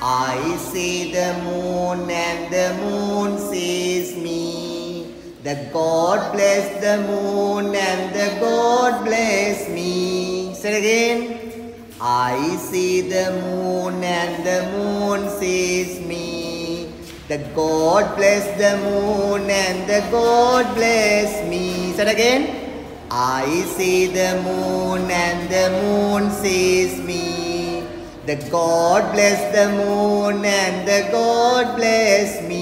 I see the moon and the moon sees me. The God bless the moon and the God bless me. Say it again. I see the moon and the moon sees me. The God bless the moon and the God bless me. Say it again. I see the moon and the moon sees me. The God bless the moon and the God bless me.